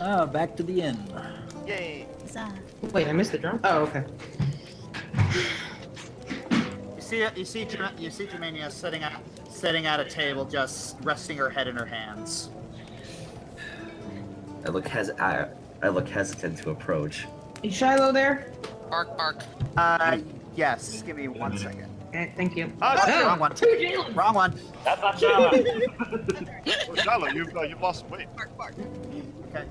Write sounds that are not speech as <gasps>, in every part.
Ah, back to the inn. Yay! Huzzah. Wait, I missed the drum. Oh, okay. You see, you see, Germ- you see Germania sitting at sitting at a table, just resting her head in her hands. I look hes- I, I look hesitant to approach. Is Shiloh there? Bark, bark. Uh, yes. Just Give me one second. Okay, thank you. Oh, Oh, wrong one. Wrong one. That's not Shiloh. Oh, <laughs> <laughs> Shiloh, you've, uh, you've lost some weight. Bark, bark. Okay.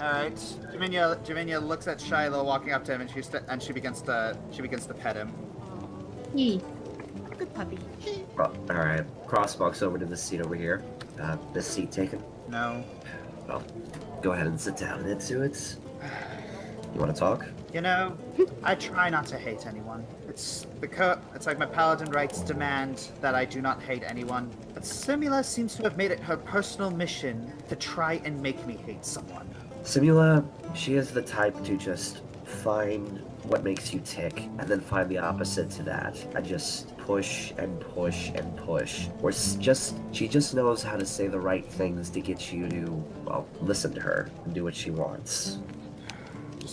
All right. Javinia, Javinia looks at Shiloh walking up to him, and she st- and she begins to she begins to pet him. Yee. Good puppy. All right, Cross walks over to the seat over here. Uh, this seat taken. No. Well, go ahead and sit down into it. You want to talk? You know, I try not to hate anyone. It's the co- it's like my paladin rights demand that I do not hate anyone. But Simula seems to have made it her personal mission to try and make me hate someone. Simula, she is the type to just find what makes you tick and then find the opposite to that and just push and push and push. Or just, she just knows how to say the right things to get you to, well, listen to her and do what she wants.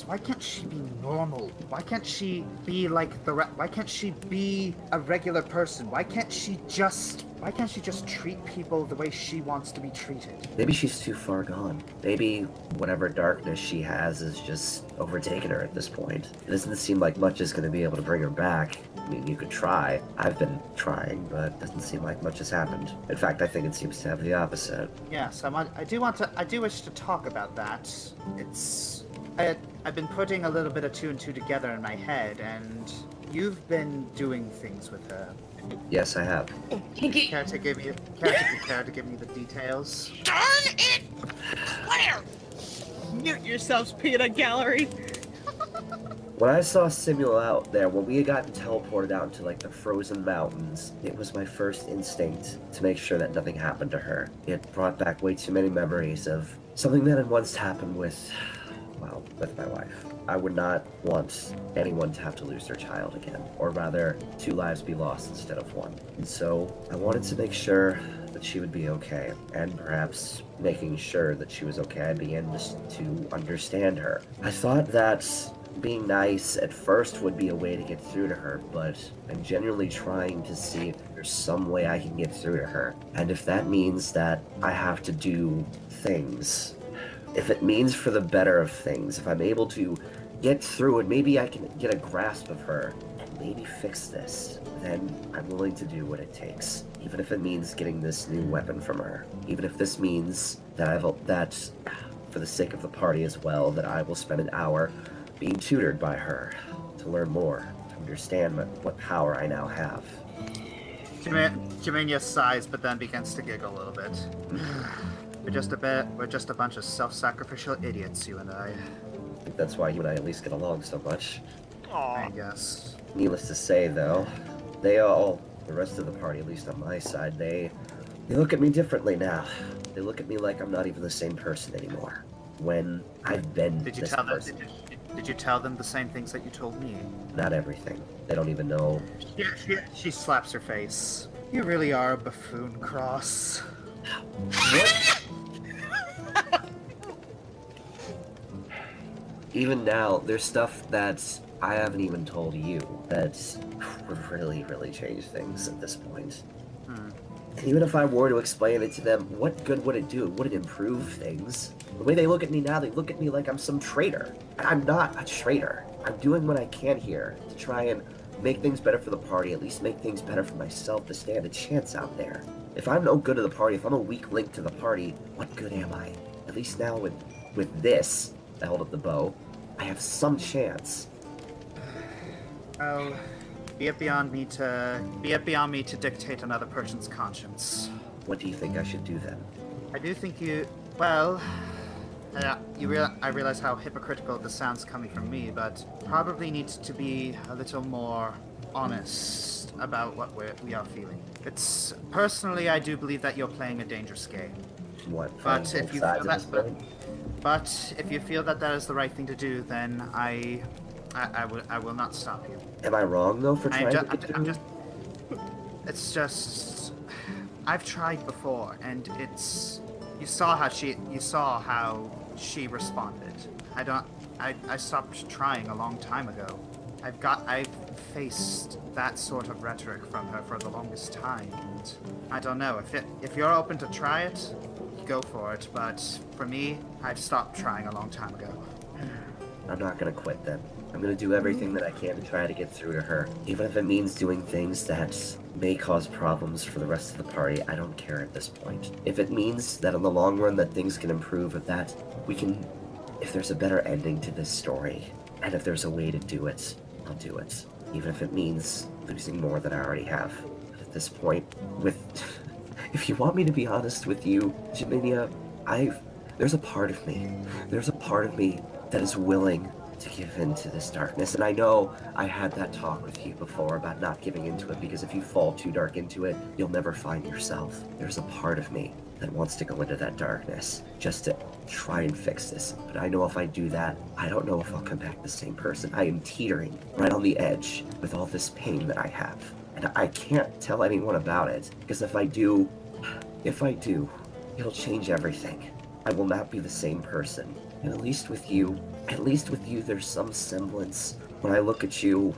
Why can't she be normal? Why can't she be like the re- why can't she be a regular person? Why can't she just why can't she just treat people the way she wants to be treated? Maybe she's too far gone. Maybe whatever darkness she has is just overtaken her at this point. It doesn't seem like much is going to be able to bring her back. I mean, you could try. I've been trying, but it doesn't seem like much has happened. In fact, I think it seems to have the opposite. Yes, I, want, I do want to. I do wish to talk about that. It's. I, I've been putting a little bit of two and two together in my head, and you've been doing things with her. Yes, I have. Kinky. Care to give me? Care to, care to give me the details? Darn it! Claire! Mute yourselves, peanut gallery. When I saw Simula out there, when we had gotten teleported out into like the frozen mountains, it was my first instinct to make sure that nothing happened to her. It brought back way too many memories of something that had once happened with, well, with my wife. I would not want anyone to have to lose their child again, or rather, two lives be lost instead of one. And so, I wanted to make sure that she would be okay, and perhaps making sure that she was okay, I began to understand her. I thought that being nice at first would be a way to get through to her, but I'm genuinely trying to see if there's some way I can get through to her. And if that means that I have to do things, if it means for the better of things, if I'm able to get through it, maybe I can get a grasp of her and maybe fix this, then I'm willing to do what it takes. Even if it means getting this new weapon from her. Even if this means that I've that for the sake of the party as well, that I will spend an hour being tutored by her to learn more, to understand what, power I now have. Jaminia sighs, but then begins to giggle a little bit. <sighs> <laughs> we're just a bit. We're just a bunch of self-sacrificial idiots, you and I. I think that's why you and I at least get along so much. I guess. Needless to say, though, they all, the rest of the party, at least on my side, they, they look at me differently now. They look at me like I'm not even the same person anymore. When I've been Did you this tell them? Did you, did you tell them the same things that you told me? Not everything. They don't even know. She, she, she slaps her face. You really are a buffoon, Cross. Even now, there's stuff that I haven't even told you that would really, really change things at this point. Hmm. And even if I were to explain it to them, what good would it do? Would it improve things? The way they look at me now, they look at me like I'm some traitor. I'm not a traitor. I'm doing what I can here to try and make things better for the party, at least make things better for myself to stand a chance out there. If I'm no good to the party, if I'm a weak link to the party, what good am I? At least now with with this, I hold up the bow, I have some chance. <sighs> Well, be it beyond me to be it beyond me to dictate another person's conscience. What do you think I should do then? I do think you. Well, <sighs> uh, you real, I realize how hypocritical this sounds coming from me, but probably needs to be a little more honest about what we're, we are feeling. It's personally, I do believe that you're playing a dangerous game. What? But if you feel that, but, but if you feel that that is the right thing to do, then I, I, I will, I will not stop you. Am I wrong though for I'm trying just, to I'm, ju- I'm just. It's just. I've tried before, and it's. You saw how she. You saw how she responded. I don't. I, I stopped trying a long time ago. I've got. I've faced that sort of rhetoric from her for the longest time, and I don't know if it. If you're open to try it, go for it. But for me, I've stopped trying a long time ago. I'm not gonna quit then. I'm gonna do everything that I can to try to get through to her. Even if it means doing things that may cause problems for the rest of the party, I don't care at this point. If it means that in the long run that things can improve, if that we can if there's a better ending to this story, and if there's a way to do it, I'll do it. Even if it means losing more than I already have. But at this point, with <laughs> if you want me to be honest with you, Jaminia, I've there's a part of me. There's a part of me that is willing to give in to this darkness. And I know I had that talk with you before about not giving into it because if you fall too dark into it, you'll never find yourself. There's a part of me that wants to go into that darkness just to try and fix this. But I know if I do that, I don't know if I'll come back the same person. I am teetering right on the edge with all this pain that I have. And I can't tell anyone about it because if I do, if I do, it'll change everything. I will not be the same person. And at least with you, at least with you, there's some semblance. When I look at you,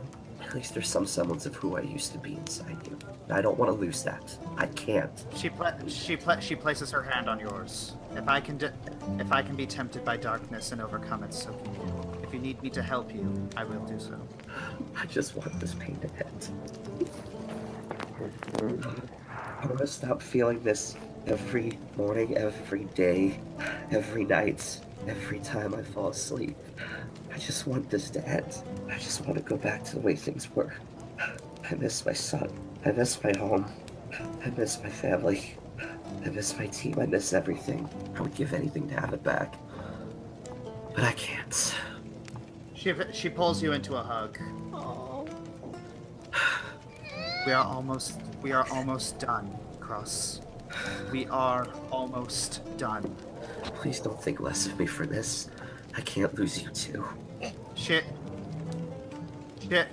at least there's some semblance of who I used to be inside you. I don't want to lose that. I can't. She pla- she pla- she places her hand on yours. If I can di- if I can be tempted by darkness and overcome it, so can you. If you need me to help you, I will do so. I just want this pain to end. I want to stop feeling this every morning, every day, every night, every time I fall asleep. I just want this to end. I just want to go back to the way things were. I miss my son. I miss my home. I miss my family. I miss my team. I miss everything. I would give anything to have it back. But I can't. She she pulls you into a hug. We are almost we are almost done, Cross. We are almost done. Please don't think less of me for this. I can't lose you too. Shit.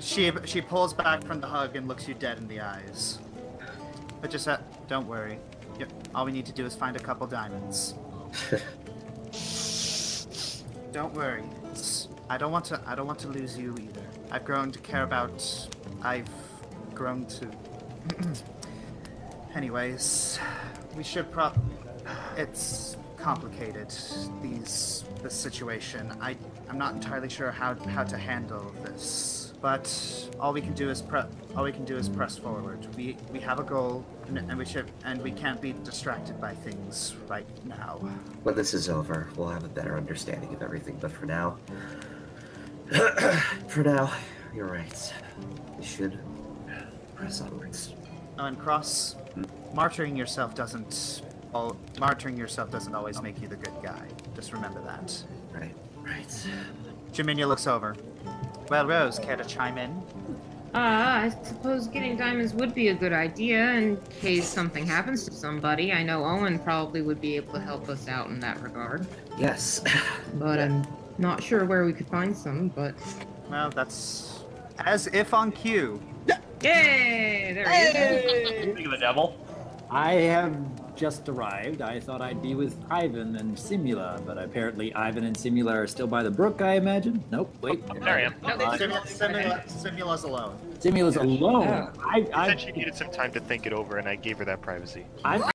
she she, she pulls back from the hug and looks you dead in the eyes. But just uh, don't worry. All we need to do is find a couple diamonds. <laughs> Don't worry. It's, I don't want to. I don't want to lose you either. I've grown to care about. I've grown to. <clears throat> Anyways, we should prob. It's complicated. These this situation. I I'm not entirely sure how how to handle this. But all we can do is pre- all we can do is press forward. We we have a goal, and, and we should and we can't be distracted by things right now. When this is over, we'll have a better understanding of everything, but for now. <clears throat> for now, you're right. We should press onwards. Oh, and Cross, hmm? martyring yourself doesn't. All, martyring yourself doesn't always make you the good guy. Just remember that. Right, right. Jaminia looks over. Well, Rose, care to chime in? Uh, I suppose getting diamonds would be a good idea in case something happens to somebody. I know Owen probably would be able to help us out in that regard. Yes. <laughs> But I'm not sure where we could find some, but. Well, that's as if on cue. Yay! There he is. Speaking of the devil, I have just arrived. I thought I'd be with Ivan and Simula, but apparently Ivan and Simula are still by the brook, I imagine. Nope, wait. There I am. No, Simula, Simula, Simula's alone. Simula's alone. I, She I, said she needed some time to think it over, and I gave her that privacy. I,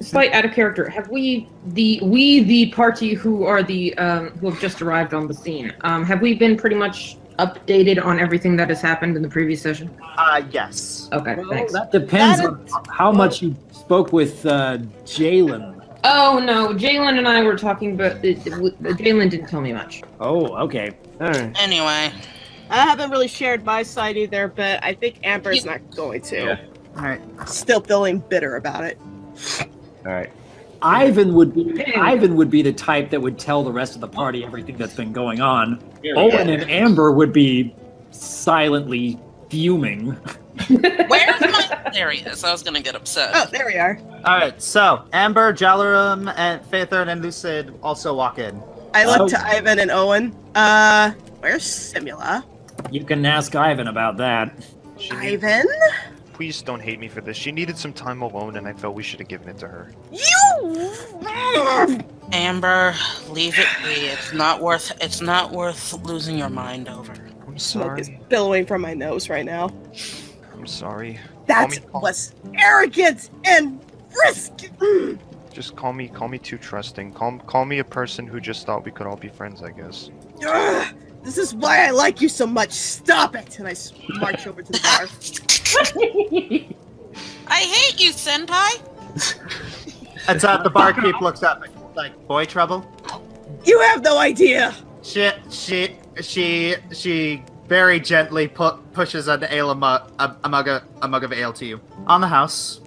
Slight out of character. Have we the we the party who are the um who have just arrived on the scene? Um, have we been pretty much updated on everything that has happened in the previous session? Uh, yes. Okay, well, thanks. that depends That on how much you spoke with uh, Jalen. Oh no, Jalen and I were talking, but uh, Jalen didn't tell me much. Oh, okay. Alright. Anyway, I haven't really shared my side either, but I think Amber's not going to. Yeah. All right. Still feeling bitter about it. Alright. Ivan would be Ivan would be the type that would tell the rest of the party everything that's been going on. Owen and Amber would be silently fuming. <laughs> where's my? There he is. I was gonna get upset. Oh, there we are. All right. So Amber, Jalarum, and Faithern and Lucid also walk in. I look Oh. to Ivan and Owen. Uh, where's Simula? You can ask Ivan about that. Ivan? Please don't hate me for this. She needed some time alone, and I felt we should have given it to her. You. Amber, leave it be. It's not worth. It's not worth losing your mind over. I'm sorry. Smoke is billowing from my nose right now. I'm sorry. That me- was arrogant and risky. Mm. Just call me, call me too trusting. Call, call me a person who just thought we could all be friends. I guess. Ugh, this is why I like you so much. Stop it! And I march over to the bar. <laughs> I hate you, Senpai. It's uh, the barkeep looks up like, boy trouble? You have no idea. She, she, she, she very gently pu- pushes an ale a, mug, a, a mug of, a mug of ale to you. On the house.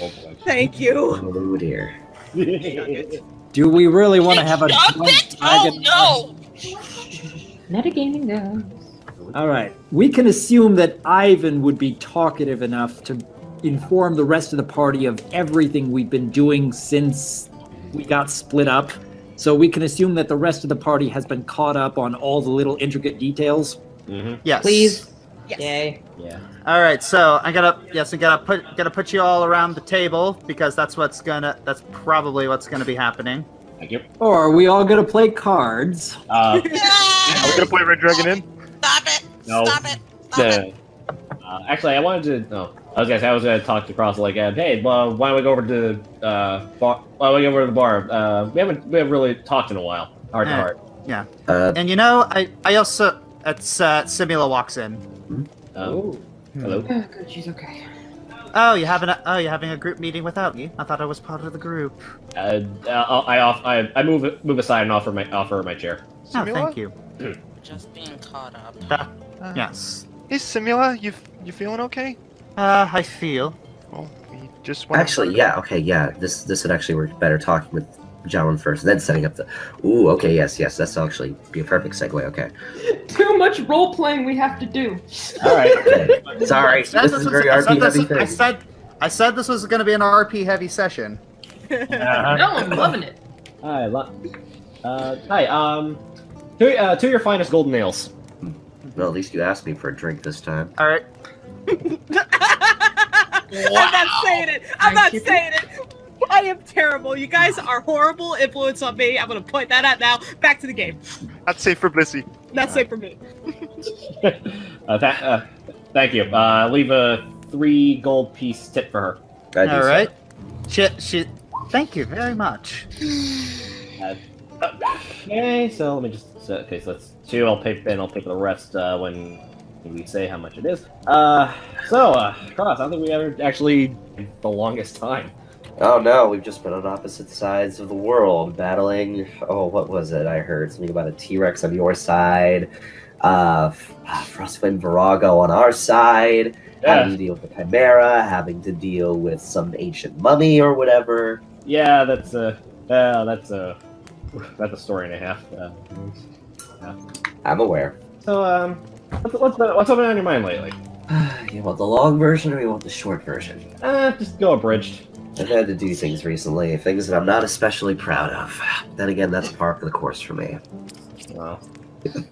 Oh. Thank you. Oh <laughs> dear. Do we really want to have a Stop it! Oh dragon- no! Metagaming goes. All right. We can assume that Ivan would be talkative enough to inform the rest of the party of everything we've been doing since we got split up. So we can assume that the rest of the party has been caught up on all the little intricate details. hmm Yes. Please. Yes. Yay. Yeah. All right, so I gotta yes, I gotta put gotta put you all around the table because that's what's gonna that's probably what's gonna be happening. Thank you. Or are we all going to play cards? Uh, <laughs> Are we gonna play Red Dragon in? Stop it! No. Stop it! Stop it! uh, actually, I wanted to. No, I was gonna say I was gonna talk to Cross like, uh, hey, well, why don't we go over to uh, bar? Why don't we go over to the bar? Uh, we haven't we haven't really talked in a while, heart to heart. Uh, And you know, I I also it's uh, Simula walks in. Oh, hello. Oh, good, she's okay. Oh, you having a oh you having a group meeting without me? I thought I was part of the group. Uh, uh, I off I, I move move aside and offer my offer my chair. Oh, Simula? thank you. <clears throat> Just being caught up. Uh, Yes. Hey, Simula, you you feeling okay? Uh, I feel. Well, we just went actually, yeah. Okay, yeah. This this would actually work better talking with John first, then setting up the. Ooh, okay, yes, yes. That's actually be a perfect segue. Okay. <laughs> Too much role playing we have to do. <laughs> All right. okay. Sorry, I said this is was- very I said RP this- heavy I said I said this was going to be an RP heavy session. Uh-huh. No, I'm loving it. Hi, lo- uh, hi. Um, two uh, two of your finest golden nails. Well, at least you asked me for a drink this time. All right. <laughs> I'm not saying it. I'm not you. saying it. I am terrible. You guys are horrible influence on me. I'm gonna point that out now. Back to the game. That's safe for Blissy. That's safe for me. <laughs> uh, tha- uh, thank you. Uh, leave a three gold piece tip for her. I do All so. right. She, she, thank you very much. <sighs> Uh, okay, so let me just. So, okay, so that's two. I'll pay, and I'll pay for the rest uh, when we say how much it is. Uh, so uh, Cross, I don't think we ever actually the longest time. Oh no, we've just been on opposite sides of the world, battling. Oh, what was it? I heard something about a T Rex on your side, uh, uh, Frostwind Virago on our side, having to deal with the Chimera, having to deal with some ancient mummy or whatever. yeah, that's a. Uh, that's a. That's a story and a half. Uh, I'm aware. so, um, what's what's, been, what's been on your mind lately? <sighs> you want the long version or you want the short version? Uh, just go abridged. I've had to do things recently, things that I'm not especially proud of. Then again, that's par for the course for me. Well,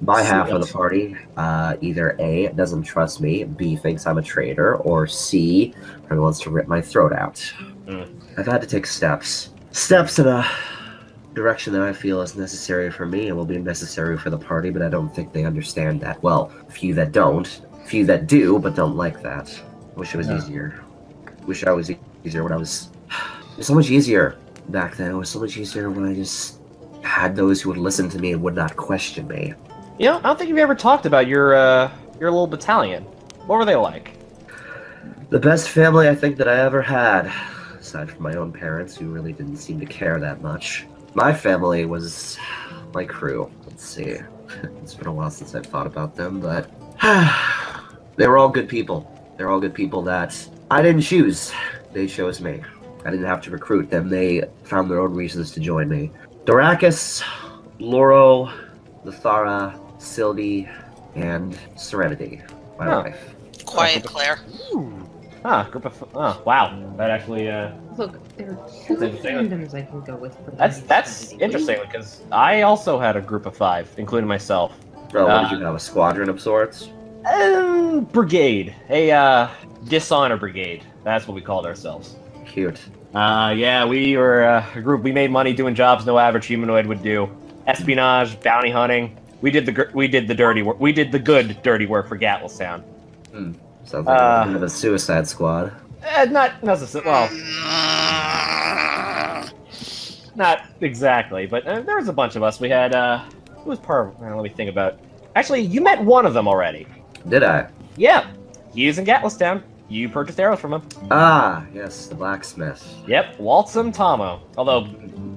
My half of the party uh, either A, doesn't trust me, B, thinks I'm a traitor, or C, probably wants to rip my throat out. Mm. I've had to take steps. Steps in a direction that I feel is necessary for me and will be necessary for the party, but I don't think they understand that. Well, few that don't, few that do, but don't like that. Wish it was Yeah. easier. Wish I was e- easier when I was. It was so much easier back then. It was so much easier when I just had those who would listen to me and would not question me. you know, I don't think you've ever talked about your uh your little battalion. What were they like? The best family I think that I ever had, aside from my own parents, who really didn't seem to care that much. My family was my crew. Let's see. <laughs> It's been a while since I've thought about them, but <sighs> they were all good people. They're all good people that I didn't choose. They chose me. I didn't have to recruit them. They found their own reasons to join me. Dorakis, Loro, Lithara, Sylvie, and Serenity, my Huh. wife. Quiet, Claire. Ah, group of. Oh, wow. That actually. Uh, Look, there are two That's interesting. randoms I can go with. For that's that's identity. interesting because I also had a group of five, including myself. What Uh, did you have? A squadron of sorts? Um, brigade, a uh, Dishonor Brigade. That's what we called ourselves. Cute. Uh, yeah, we were uh, a group. We made money doing jobs no average humanoid would do: espionage, bounty hunting. We did the gr- we did the dirty work. We did the good dirty work for Gatlistown. Sounds like Uh, a bit of a suicide squad. Eh, not necessarily. Well, not exactly, but uh, there was a bunch of us. We had uh, who was part of? let me think about. Actually, you met one of them already. Did I? Yeah, he's in Gatlistown. You purchased arrows from him. Ah, yes, the blacksmith. Yep, Waltzum Tomo. Although,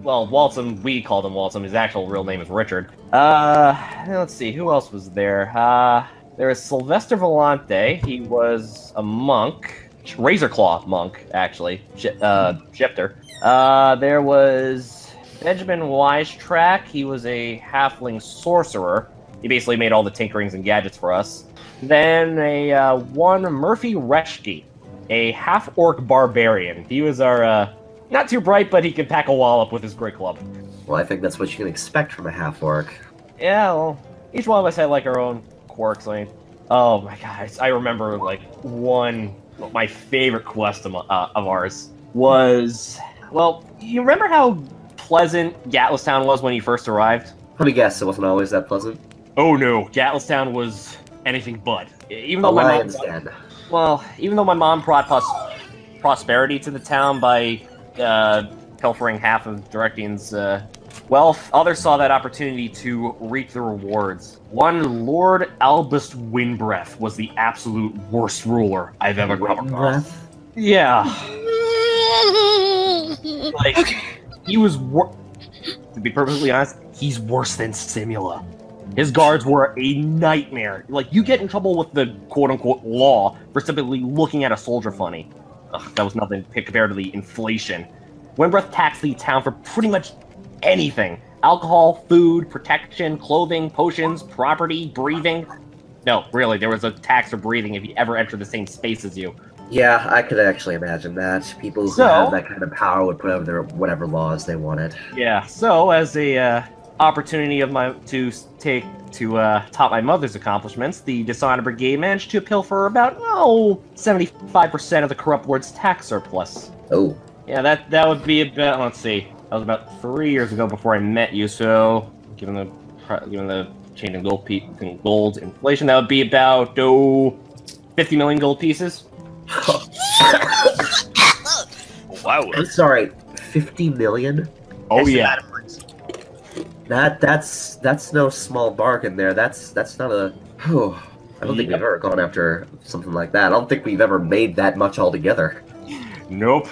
well, Waltzum, we called him Waltzum. His actual real name is Richard. Uh, let's see, who else was there? Uh, there was Sylvester Volante. He was a monk, Razorclaw monk, actually, uh, shifter. Uh, there was Benjamin Wisetrack. He was a halfling sorcerer. He basically made all the tinkerings and gadgets for us. Then a uh, one Murphy Reschke, a half orc barbarian. He was our uh, not too bright, but he can pack a wallop with his great club. Well, I think that's what you can expect from a half orc. Yeah, well, each one of us had like our own quirks. I mean, oh my god, I remember like one my favorite quest of, uh, of ours was well, you remember how pleasant Gatlistown was when you first arrived? Let me guess, it wasn't always that pleasant. Oh no, Gatlistown was anything but. Even though A my mom, lion's den. well, even though my mom brought pros- prosperity to the town by uh, pilfering half of Directian's uh, wealth, others saw that opportunity to reap the rewards. One Lord Albus Windbreath was the absolute worst ruler I've ever come across. Yeah, <laughs> like he was. Wor- to be perfectly honest, he's worse than Simula. His guards were a nightmare. Like you get in trouble with the quote unquote law for simply looking at a soldier funny. Ugh, that was nothing compared to the inflation. Windbreath taxed the town for pretty much anything: alcohol, food, protection, clothing, potions, property, breathing. No, really, there was a tax for breathing if you ever enter the same space as you. Yeah, I could actually imagine that. People who So- have that kind of power would put over their whatever laws they wanted. Yeah. So as a uh, opportunity of my to take to uh, top my mother's accomplishments, the Dishonor Brigade managed to pilfer about oh 75 percent of the corrupt lord's tax surplus. Oh, Yeah, that that would be about. Let's see. That was about three years ago before I met you. So given the pri- given the change in gold pe- in gold inflation, that would be about oh 50 million gold pieces. wow. I'm sorry, fifty million? Oh yeah. That that's that's no small bargain there. That's that's not a. Whew. I don't think we've ever gone after something like that. I don't think we've ever made that much altogether. Nope.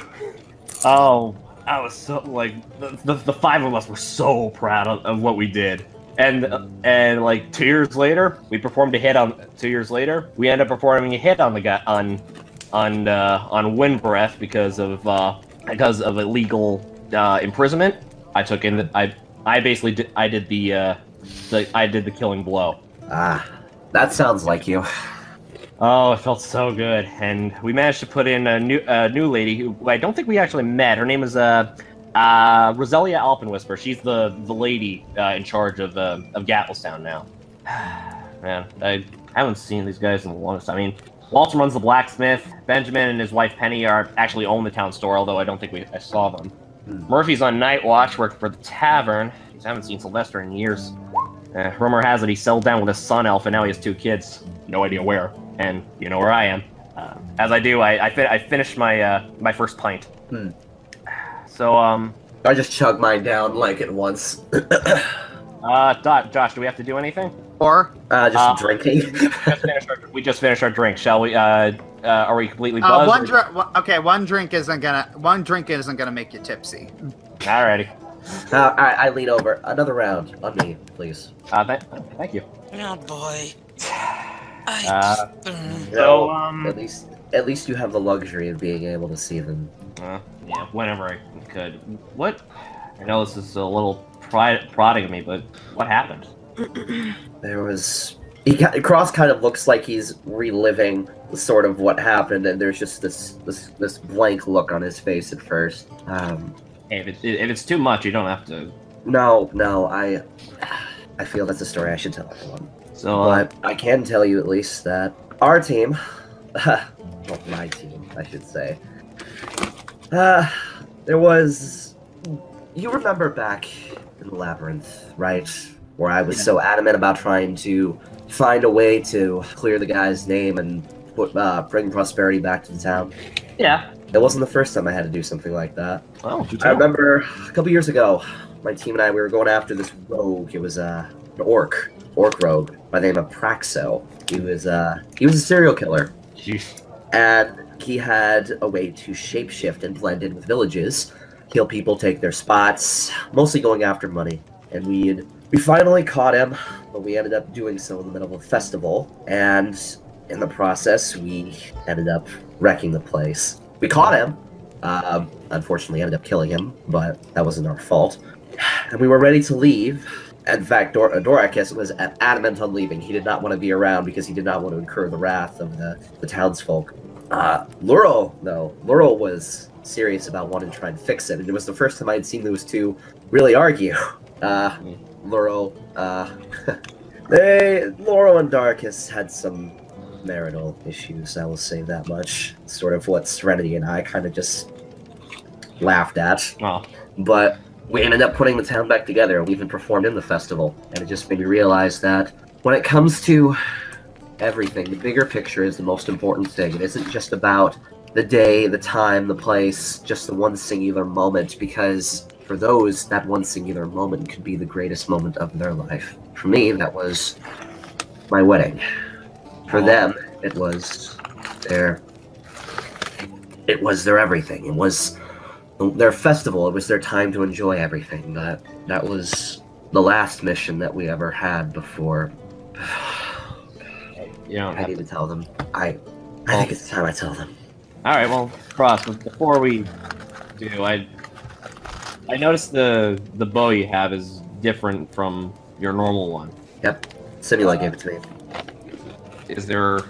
Oh, I was so like the, the, the five of us were so proud of, of what we did. And and like two years later, we performed a hit on. Two years later, we ended up performing a hit on the guy on on uh, on Windbreath because of uh, because of illegal uh, imprisonment. I took in the, I I basically did I did the uh, the I did the killing blow. Ah, that sounds like you. Oh, it felt so good, and we managed to put in a new a new lady who I don't think we actually met. Her name is uh, uh Roselia Alpenwhisper. She's the the lady uh, in charge of uh, of Gatlistown now. <sighs> Man, I haven't seen these guys in the longest. I mean, Walter runs the blacksmith. Benjamin and his wife Penny are actually own the town store, although I don't think we I saw them. Murphy's on night watch, worked for the tavern. Jeez, I haven't seen Sylvester in years. Uh, rumor has it he settled down with his son elf, and now he has two kids. No idea where. And you know where I am. Uh, as I do, I I, I finished my uh, my first pint. Hmm. So um, I just chugged mine down like at once. <coughs> uh, Dot, Josh, do we have to do anything? Or Uh, just Uh, drinking. Just our, we just finished our drink. Shall we? Uh, uh, are we completely uh, buzzed? one or- drink. Okay, one drink isn't gonna. One drink isn't gonna make you tipsy. Alrighty. Uh, I, I lean over. Another round on me, please. Uh, th- thank you. Oh boy. Uh, so um, At least, at least you have the luxury of being able to see them. Uh, yeah, whenever I could. What? I know this is a little pride, prodding of me, but what happened? <clears throat> There was. He got, Cross kind of looks like he's reliving sort of what happened, and there's just this this this blank look on his face at first. Um, Hey, if, it, if it's too much, you don't have to. no, no, I I feel that's a story I should tell everyone. So, uh, But I can tell you at least that our team <laughs> well, my team, I should say. Uh, there was. You remember back in the labyrinth, right? Where I was so adamant about trying to find a way to clear the guy's name and put uh, bring prosperity back to the town. Yeah. It wasn't the first time I had to do something like that. You I remember a couple years ago, my team and I we were going after this rogue. It was uh, an orc, orc rogue by the name of Praxo. He was uh, he was a serial killer, Jeez. and he had a way to shapeshift and blend in with villages, kill people, take their spots, mostly going after money. And we had, we finally caught him, but we ended up doing so in the middle of a festival, and in the process, we ended up wrecking the place. We caught him. Um, unfortunately, ended up killing him, but that wasn't our fault. And we were ready to leave. In fact, Dor- uh, Doracus was adamant on leaving. He did not want to be around because he did not want to incur the wrath of the, the townsfolk. Uh, Laurel, though, Laurel was serious about wanting to try and fix it, and it was the first time I had seen those two really argue. Uh, Laurel, uh, <laughs> they, Laurel and Darkus had some marital issues, I will say that much. Sort of what Serenity and I kind of just laughed at. Oh. But we ended up putting the town back together. We even performed in the festival, and it just made me realize that when it comes to everything, the bigger picture is the most important thing. It isn't just about the day, the time, the place, just the one singular moment, because for those, that one singular moment could be the greatest moment of their life. For me, that was my wedding. For them, it was their it was their everything. It was their festival. It was their time to enjoy everything. That that was the last mission that we ever had before. <sighs> You don't I need to. to tell them. I I think it's time I tell them. All right. Well, Cross. Before we do, I I noticed the the bow you have is different from your normal one. Yep. Simula gave it to me. Is there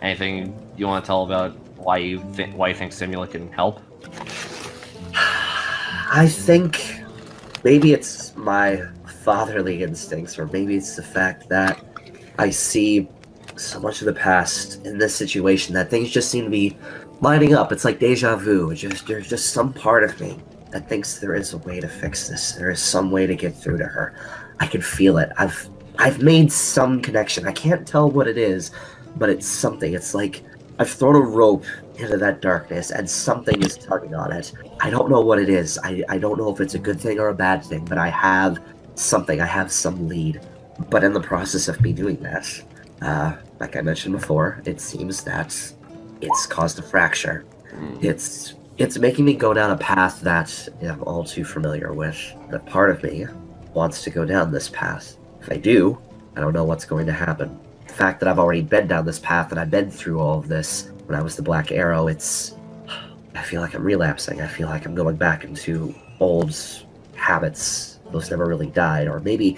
anything you want to tell about why you think why you think Simula can help? <sighs> I think maybe it's my fatherly instincts, or maybe it's the fact that I see so much of the past in this situation that things just seem to be lining up. It's like deja vu. It's just there's just some part of me that thinks there is a way to fix this. There is some way to get through to her. I can feel it. I've I've made some connection. I can't tell what it is, but it's something. It's like I've thrown a rope into that darkness and something is tugging on it. I don't know what it is. I, I don't know if it's a good thing or a bad thing, but I have something. I have some lead. But in the process of me doing that, uh, like I mentioned before, it seems that it's caused a fracture. It's it's making me go down a path that I'm all too familiar with. That part of me wants to go down this path. If I do, I don't know what's going to happen. The fact that I've already been down this path and I've been through all of this when I was the Black Arrow, it's. I feel like I'm relapsing. I feel like I'm going back into old habits. Those never really died. Or maybe.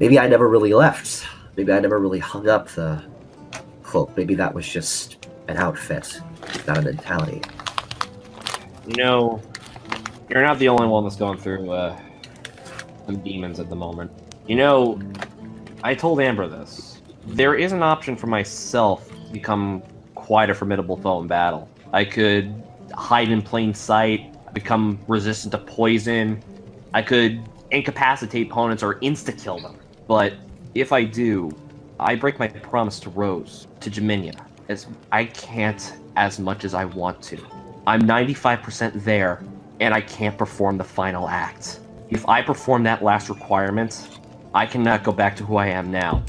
Maybe I never really left. Maybe I never really hung up the cloak. Maybe that was just an outfit, not a mentality. You know, you're not the only one that's going through uh, some demons at the moment. You know, I told Amber this. There is an option for myself to become quite a formidable foe in battle. I could hide in plain sight, become resistant to poison. I could incapacitate opponents or insta kill them. But if I do, I break my promise to Rose, to Jaminia, as I can't as much as I want to. I'm 95% there, and I can't perform the final act. If I perform that last requirement, I cannot go back to who I am now.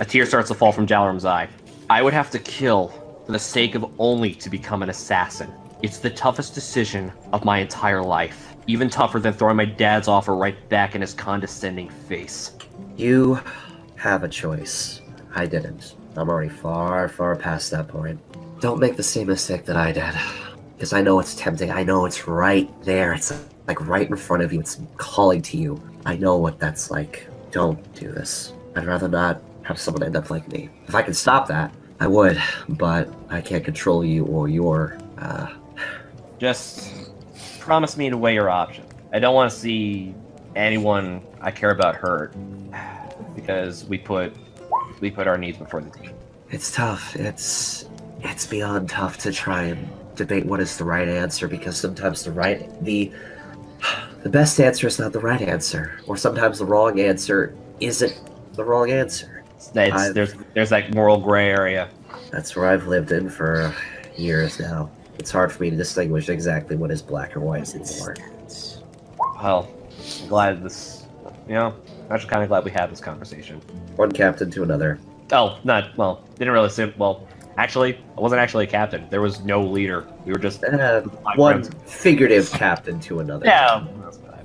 A tear starts to fall from Jalram's eye. I would have to kill for the sake of only to become an assassin. It's the toughest decision of my entire life. Even tougher than throwing my dad's offer right back in his condescending face. You have a choice. I didn't. I'm already far, far past that point. Don't make the same mistake that I did. Because I know it's tempting. I know it's right there. It's like right in front of you. It's calling to you. I know what that's like. Don't do this. I'd rather not have someone end up like me. If I could stop that, I would. But I can't control you or your, uh, Just promise me to weigh your option. I don't want to see anyone I care about hurt because we put we put our needs before the team. It's tough. It's it's beyond tough to try and debate what is the right answer because sometimes the right the the best answer is not the right answer, or sometimes the wrong answer isn't the wrong answer. It's, there's there's that moral gray area. That's where I've lived in for years now. It's hard for me to distinguish exactly what is black or white anymore. Well, I'm glad this. You know, I'm actually kind of glad we had this conversation. One captain to another. Oh, not well. Didn't really say. Well, actually, I wasn't actually a captain. There was no leader. We were just Uh, one friends. figurative captain to another. Yeah.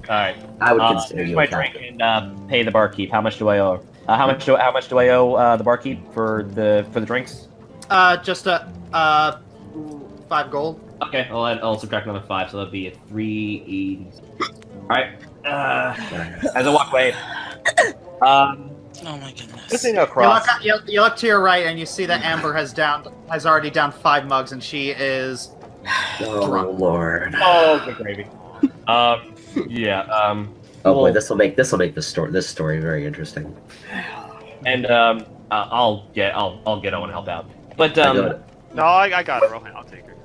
All right. I would Uh, consider here's you my a captain. drink and uh, pay the barkeep. How much do I owe? Uh, how much do how much do I owe uh, the barkeep for the for the drinks? Uh, just a uh, five gold. Okay, I'll add, I'll subtract another five, so that'd be a three eighty. All right. Uh, as I walk away, um, Oh my goodness. just so you know, You look, you, you look to your right and you see that Amber has down has already downed five mugs and she is Oh drunk. lord. Oh, good gravy. <laughs> Um, yeah. Um, Oh boy, this will make this will make this story this story very interesting. and um, uh, I'll get I'll I'll get Owen to help out. But I um, got it. No, I, I got it, Rohan. I'll take her.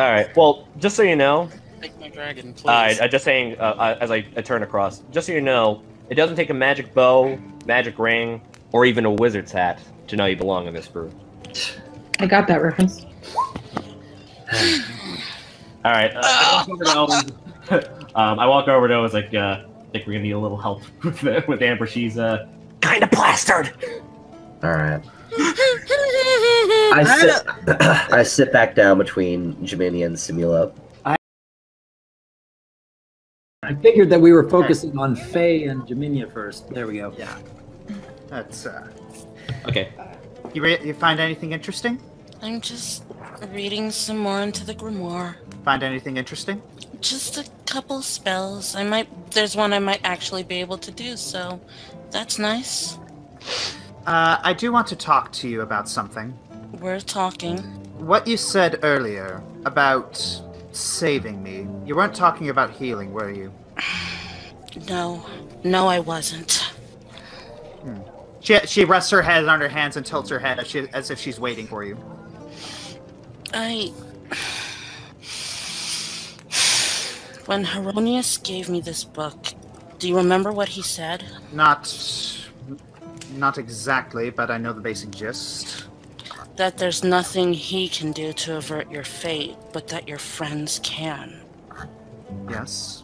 all right. Well, just so you know, Take my dragon, please. I, I just saying uh, uh, as I, I turn across, just so you know, it doesn't take a magic bow, magic ring, or even a wizard's hat to know you belong in this group. I got that reference. <sighs> All right. Uh, I walk over to Owen. <laughs> um, I walk over to Owen. It's like, uh, I think we're gonna need a little help <laughs> with, with Amber. She's uh, kind of plastered. All right. <laughs> I sit <coughs> I sit back down between Jiminy and Simula. I figured that we were focusing on Faye and Jaminia first. There we go. yeah. That's uh. Okay. You re- you find anything interesting? I'm just reading some more into the grimoire. Find anything interesting? Just a couple spells. I might. There's one I might actually be able to do. So, that's nice. Uh, I do want to talk to you about something. We're talking. What you said earlier about saving me. You weren't talking about healing, were you? <sighs> No, no, I wasn't. Hmm. She, she rests her head on her hands and tilts her head as, she, as if she's waiting for you. I. <sighs> When Heronius gave me this book, do you remember what he said? Not, not exactly, but I know the basic gist. That there's nothing he can do to avert your fate, but that your friends can. Yes.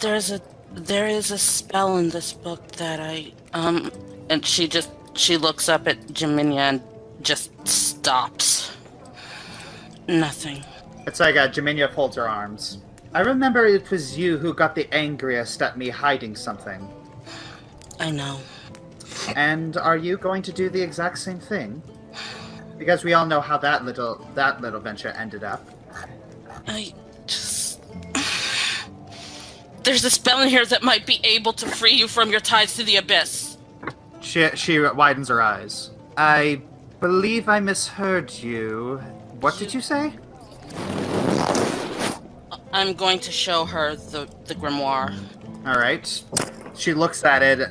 There's a there is a spell in this book that I um and she just she looks up at Jaminia and just stops. Nothing. It's like uh, Jaminia folds her arms. I remember it was you who got the angriest at me hiding something. I know. And are you going to do the exact same thing? Because we all know how that little that little venture ended up. I just There's a spell in here that might be able to free you from your ties to the abyss. She she widens her eyes. I believe I misheard you. What did you say? I'm going to show her the the grimoire. All right. She looks at it.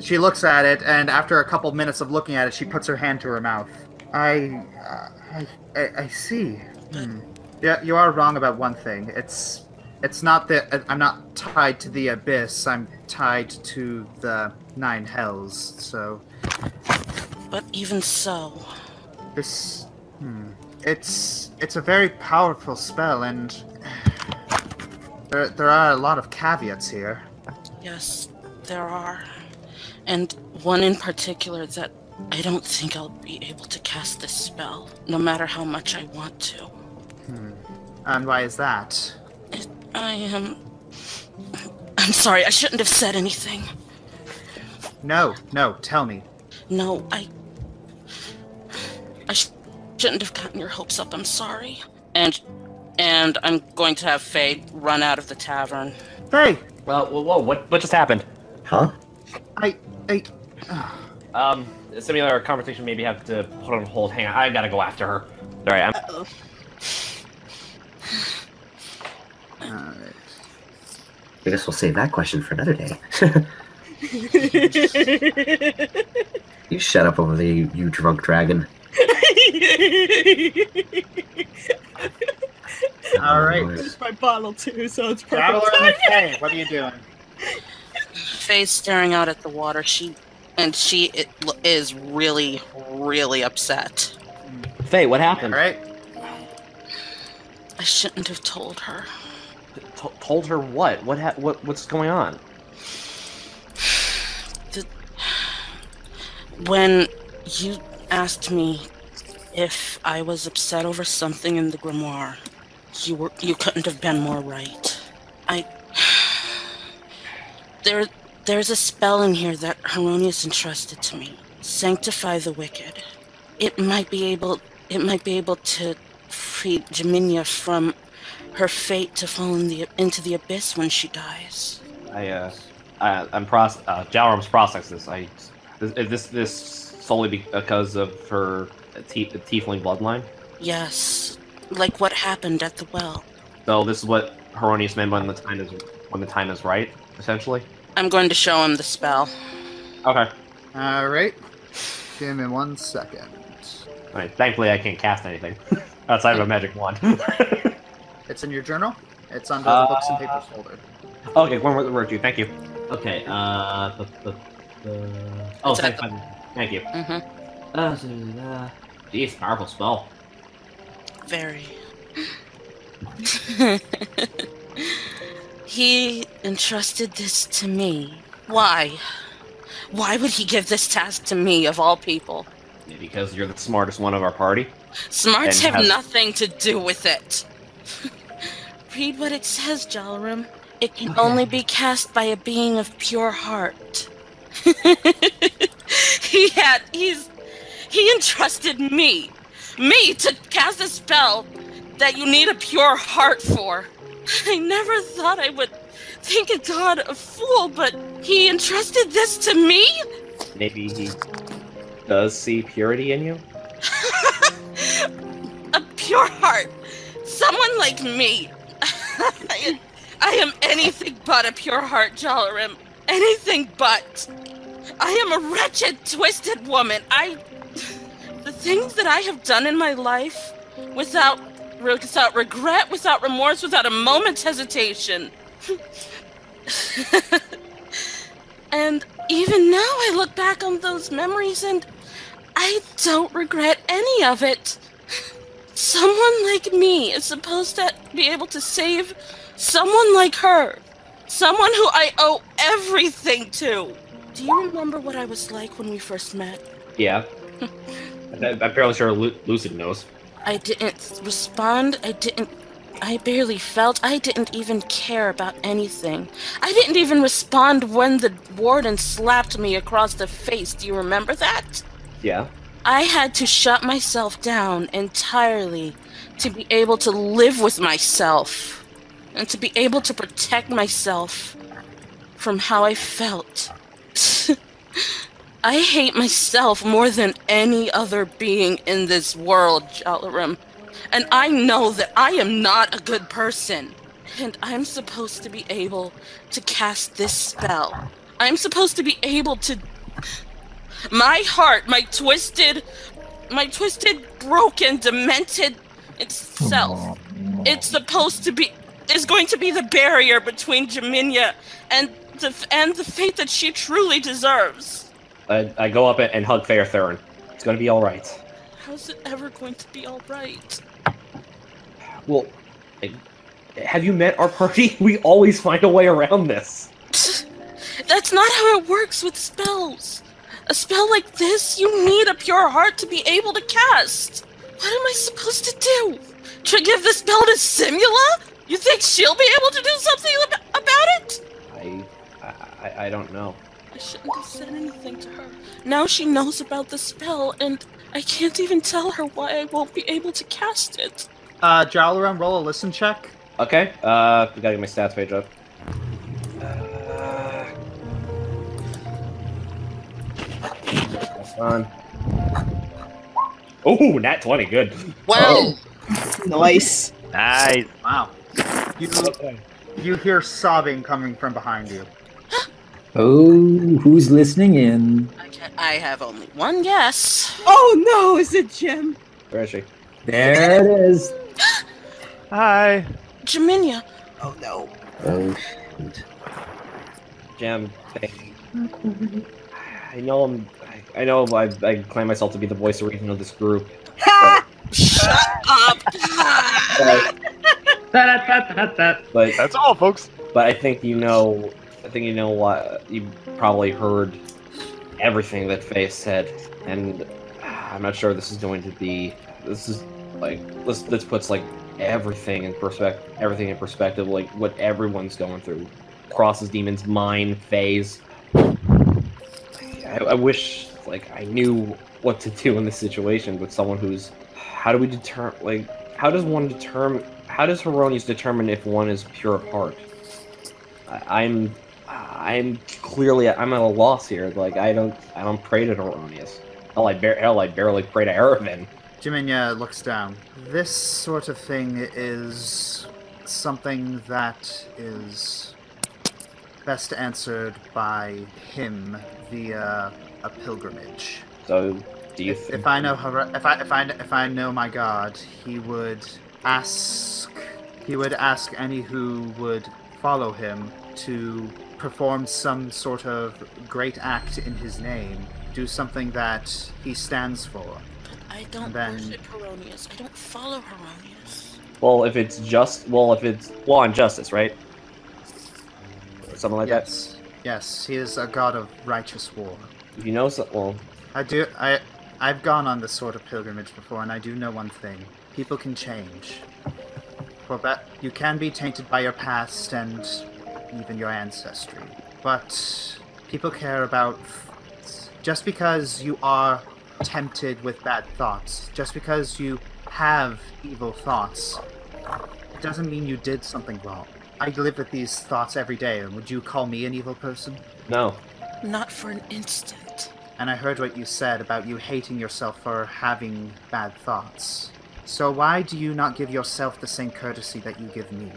She looks at it, and after a couple minutes of looking at it, she puts her hand to her mouth. I, uh, I, I, I see. Hmm. Yeah, you are wrong about one thing. It's, it's not that I'm not tied to the abyss. I'm tied to the nine hells. So But even so, this, hmm, it's, it's a very powerful spell, and <sighs> there, there are a lot of caveats here. yes, there are. And one in particular that I don't think I'll be able to cast this spell, no matter how much I want to. Hmm. And why is that? I am. I'm sorry, I shouldn't have said anything. No, no, tell me. No, I. I sh- shouldn't have gotten your hopes up. I'm sorry. And. And I'm going to have Faye run out of the tavern. Hey, Well, whoa, whoa, what what just happened? Huh? I, I, Um, similar conversation maybe have to put on hold. Hang on, I gotta go after her. All right, I'm. Uh-oh. Alright. I guess we'll save that question for another day. <laughs> you shut up over there, you, you drunk dragon. All right. This is my bottle too, so it's perfect. Traveler and Faye, what are you doing? <laughs> Faye's staring out at the water. She and she it, is really, really upset. Faye, what happened? right. I shouldn't have told her. T- told her what? What? Ha- what? What's going on? When you asked me if I was upset over something in the grimoire, you were you couldn't have been more right. I <sighs> there there's a spell in here that Heironeous entrusted to me. Sanctify the wicked. It might be able it might be able to free Jaminia from her fate to fall in the into the abyss when she dies. I uh, I, I'm process. Uh, Jalrum's process this. I this is this this solely because of her t- tiefling bloodline. Yes, like what happened at the well. So this is what Heironeous meant when the time is when the time is right, essentially. I'm going to show him the spell. Okay. All right. Give me one second. I mean, thankfully I can't cast anything <laughs> outside of a magic wand. <laughs> It's in your journal. It's under the books and papers folder. okay, one more word to you. Thank you. Okay. Uh. The, the, the... Oh, It's at thank, thank you. Mm-hmm. Uh, so, uh, geez, powerful spell. Very. <laughs> he entrusted this to me. Why? Why would he give this task to me, of all people? Because you're the smartest one of our party. Smarts And have nothing to do with it. <laughs> Read what it says, Jalrum. It can only be cast by a being of pure heart. <laughs> he had he's he entrusted me me to cast a spell that you need a pure heart for. I never thought I would think a god a fool, but he entrusted this to me? Maybe he does see purity in you. <laughs> a pure heart. Someone like me. I, <laughs> I am anything but a pure heart, Jalarim. Anything but. I am a wretched, twisted woman. I. The things that I have done in my life without without regret, without remorse, without a moment's hesitation. <laughs> and even now I look back on those memories and I don't regret any of it. Someone like me is supposed to be able to save someone like her. Someone who I owe everything to. Do you remember what I was like when we first met? Yeah. <laughs> I'm fairly sure Lucid knows. I didn't respond. I didn't. I barely felt. I didn't even care about anything. I didn't even respond when the warden slapped me across the face. Do you remember that? Yeah. I had to shut myself down entirely to be able to live with myself and to be able to protect myself from how I felt. <laughs> I hate myself more than any other being in this world, Jalarim. And I know that I am not a good person. And I'm supposed to be able to cast this spell. I'm supposed to be able to my heart, my twisted, my twisted, broken, demented itself. It's supposed to be is going to be the barrier between Jaminia and the and the fate that she truly deserves. I, I go up and hug Fair Thurin. It's gonna be all right. How's it ever going to be all right? Well, I- have you met our party? <laughs> We always find a way around this. <laughs> That's not how it works with spells. A spell like this, you need a pure heart to be able to cast. What am I supposed to do? To give the spell to Simula? You think she'll be able to do something about it? I, I, I don't know. I shouldn't have said anything to her. Now she knows about the spell, and I can't even tell her why I won't be able to cast it. Uh, Jalaram, roll a listen check. Okay. Uh, we gotta get my stats page up. Uh, That's on. Oh, nat twenty. Good. Well, Nice. Nice. Wow. You you hear sobbing coming from behind you. Oh, who's listening in? I, I have only one guess. Oh no, is it Jim? Where is she? There it is. <gasps> Hi. Jaminia, Oh no. Oh, Jam. I, I know I'm. I, I know I, I claim myself to be the voice of reason of this group. <laughs> shut up. But, <laughs> but That's all, folks. but I think you know. I think you know what you probably heard everything that Faye said, and ah, I'm not sure this is going to be. This is like let's let's puts like everything in perspective. Everything in perspective, like what everyone's going through. Crosses demons, mine, phase. I, I wish like I knew what to do in this situation with someone who's. How do we determine? Like, how does one determine? How does Heironeous determine if one is pure of heart? I, I'm, I'm clearly I'm at a loss here. Like, I don't, I don't pray to Heironeous. Hell, I bar- hell, I barely pray to Erevan. Jiminya looks down. This sort of thing is something that is best answered by him via a pilgrimage. So, do you? If, if I know Hor- if I if I if I know my god, he would ask he would ask any who would follow him to perform some sort of great act in his name, do something that he stands for. I don't Then- worship Heironeous. I don't follow Heironeous. well, if it's just, well, if it's law and justice, right? Something like that. yes, yes, he is a god of righteous war. If you know, so, well, I do. I I've gone on this sort of pilgrimage before, and I do know one thing: people can change. For that, you can be tainted by your past and even your ancestry, but people care about. Just because you are tempted with bad thoughts, just because you have evil thoughts, it doesn't mean you did something wrong. I live with these thoughts every day, and would you call me an evil person? no. Not for an instant. And I heard what you said about you hating yourself for having bad thoughts. So why do you not give yourself the same courtesy that you give me?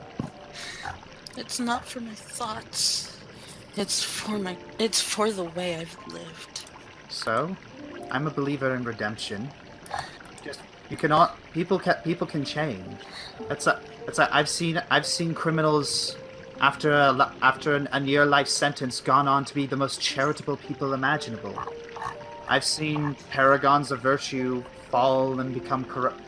It's not for my thoughts. It's for my. It's for the way I've lived. So, I'm a believer in redemption. Just you cannot people can people can change. That's a that's a I've seen I've seen criminals after a, after an, a near life sentence gone on to be the most charitable people imaginable. I've seen paragons of virtue fall and become corrupt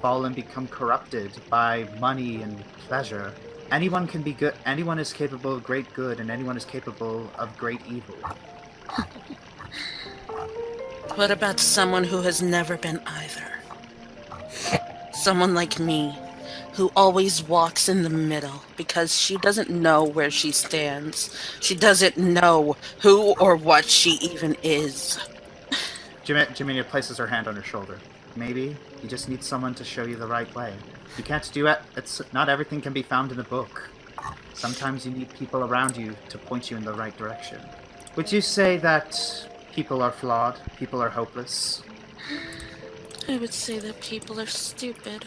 fall and become corrupted by money and pleasure. Anyone can be good. Anyone is capable of great good, and anyone is capable of great evil. What about someone who has never been either? Someone like me, who always walks in the middle because she doesn't know where she stands. She doesn't know who or what she even is. Jim- Jiminia places her hand on her shoulder. Maybe you just need someone to show you the right way. You can't do it. It's not everything can be found in a book. Sometimes you need people around you to point you in the right direction. Would you say that people are flawed? People are hopeless? I would say that people are stupid,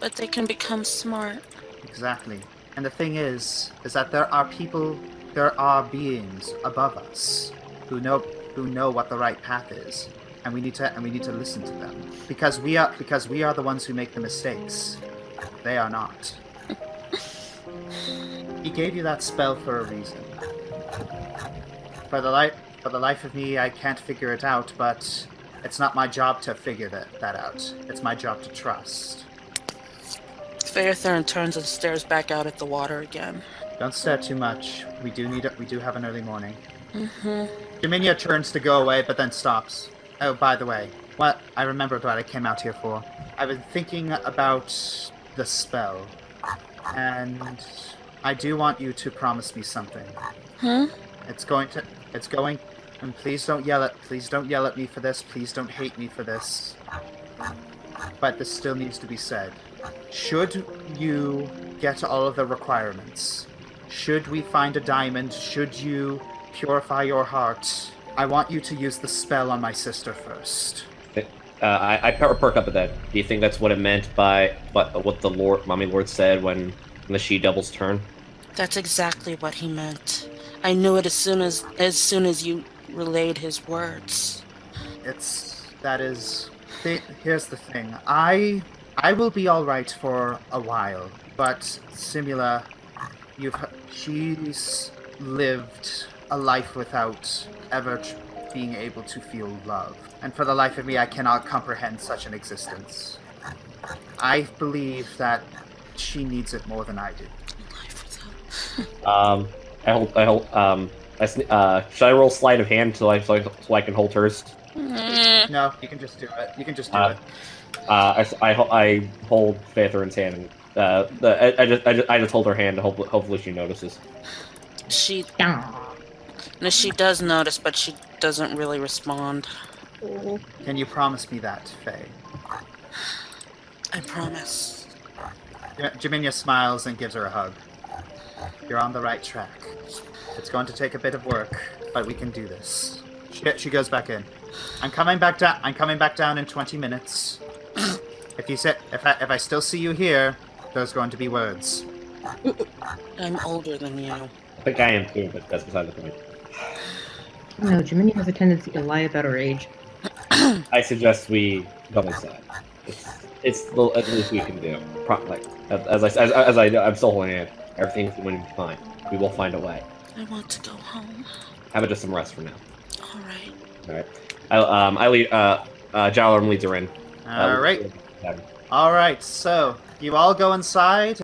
but they can become smart. Exactly. And the thing is, is that there are people, there are beings above us who know who know what the right path is, and we need to and we need to listen to them because we are because we are the ones who make the mistakes. They are not. <laughs> he gave you that spell for a reason. For the life for the life of me, I can't figure it out, but it's not my job to figure that, that out. It's my job to trust. Fairthorn turns and stares back out at the water again. Don't stare too much. We do need it. We do have an early morning. Mm-hmm. Dominia turns to go away, but then stops. Oh, by the way, what I remembered what I came out here for. I've been thinking about the spell, and I do want you to promise me something. Huh? It's going to. It's going. And please don't yell at. Please don't yell at me for this. Please don't hate me for this. But this still needs to be said. Should you get all of the requirements, should we find a diamond, should you purify your heart, I want you to use the spell on my sister first. Uh, I, I perk up at that. Do you think that's what it meant by what what the Lord, Mommy Lord said when, when the she devils turn? That's exactly what he meant. I knew it as soon as as soon as you relayed his words. It's that is th- here's the thing. I I will be all right for a while, but Simula, you've she's lived a life without ever tr- being able to feel love, and for the life of me, I cannot comprehend such an existence. I believe that she needs it more than I do. <laughs> Um, I hold, I hold, um, I, uh, should I roll sleight of hand so I, so I, so I can hold hers? Mm, No, you can just do it. You can just do Uh, it. Uh, I, s- I, ho- I hold Faitherin's hand, and uh, the, I, I just, I just, I just hold her hand. Hopefully, hopefully she notices. she, no, she does notice, but she doesn't really respond. Can you promise me that, Faye? I promise. Ja- Jaminia smiles and gives her a hug. You're on the right track. It's going to take a bit of work, but we can do this. She, she goes back in. I'm coming back down. I'm coming back down in 20 minutes. <clears throat> if you sit, if I, if I still see you here, there's going to be words. I'm older than you. I think I am too, but that's beside the point. No, Jiminy has a tendency to lie about her age. I suggest we go inside. It's, it's the at least we can do. Pro- like as, as I as, as I I'm still holding it. Everything's going to be fine. We will find a way. I want to go home. How about just some rest for now? All right. All right. I, um, I lead. Uh, uh, Jalarum leads her in. Uh, All right. All right. So you all go inside.